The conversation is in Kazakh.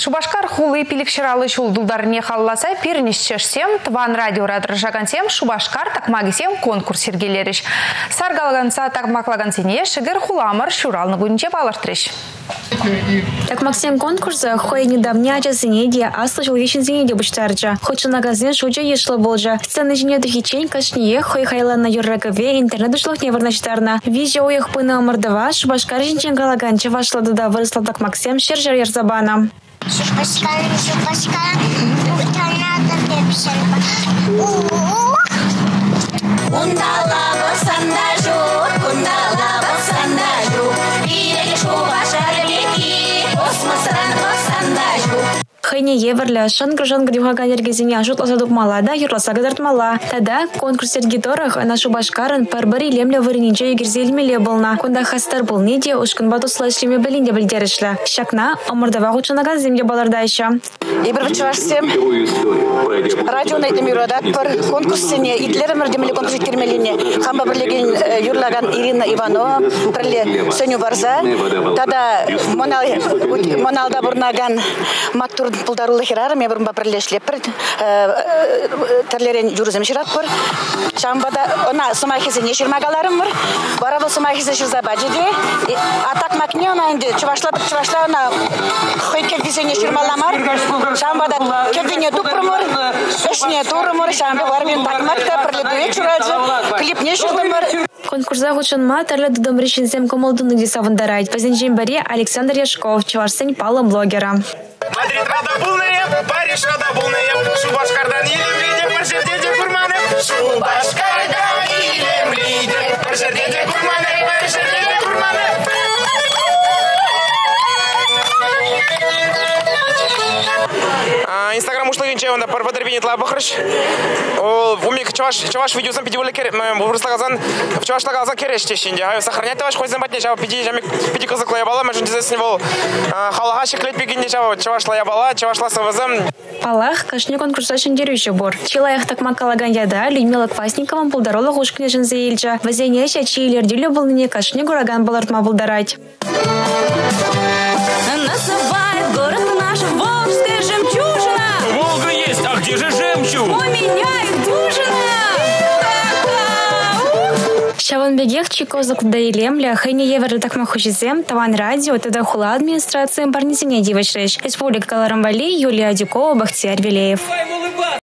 Шубашкар хулы пиликширалы шулдулдарыне халласа пирнишчешсем, тван радио радржагансем Шубашкар такмагисем конкурс сергелериш. Саргалганса такмаклагансене шигер хуламар шуралны гунче балартриш. Так Максим конкурса хой недавняча зенеде, а слышал вещин зенеде бучтарджа. Хоча нагазен шуча ешло болжа. Сцены жіне духичень кашние хой хайлана юрракове интернет ушлых не варначтарна. Визия уях пына мордова, шубашкар жинчен галаганча вашла дуда выросла так Максим шержер ярзабана. Шипашкан, шипашкан, утонадо пепсен. Ух! Он Хайне еверлі шын грыжан грюхаган ергезіне ашут ласа дукмала да юрласа гадартмала. Тада конкурс торах на шубашкарын парбари лемле варениче егерзелмеле болна. Кунда хастар был неде ушкан батусла ишлеме белинде білдерішлі. Шакна омырдава хучанаган земде балардайша. Ибір вчерашсем радио найтемирадат пар конкурсене итлер мөрдемле конкурс кермелине хамба бирлеген юрлаган Ирина Иванова бирле сөню барза тада монал моналда бурнаган маттур пулдарулы хирар ме бирба бирлешлеп бир терлерен юрзем шират пар чамбада она самахисе не ширмагаларым бар барабы самахисе ширза баджиде атак макне она инде чувашлатып чувашлана хойке визене ширмаламар. Шамбада кевине тупрумур эшне турумур шамбе вармен такмакта прилепуе чураджы клип не шурдымыр Конкурса хучанма тәрлі дудым решінсем комылдуны десавындарайт. Пазенжен баре Александр Яшков, чувашсен палым блогера. Мадрид рада булнайып, Париж рада булнайып, Шубашкардан елем лидер, бір жерде де Инстаграм ушлы генче онда пар бадырбинет лабахрыш. Ол умик чаваш чаваш видеосан пидивуле кер, бурслагазан в чавашлагазан кереш тешинде. Ай сохранять таваш хойзан батне чава пиди жамик пиди кызык лаябала, мәжүн дизесин бол. Халага шиклет пигинде чава чаваш лаябала, чаваш ласавазам. Палах кашне конкурса шендерюші бор. Чилаях такма калаган яда Людмила Квасникова пулдарола хушкне жынзы елча. Вазенеша чийлердюлю булныне кашне гураган балартма булдарать. Называет Шаванбегех чикозык даилемля хайне еверлі такма хучизем таван радио тада хула администрация барнизине дивашреш. Республика Каларамбали, Юлия Дюкова, Бахтияр Велеев.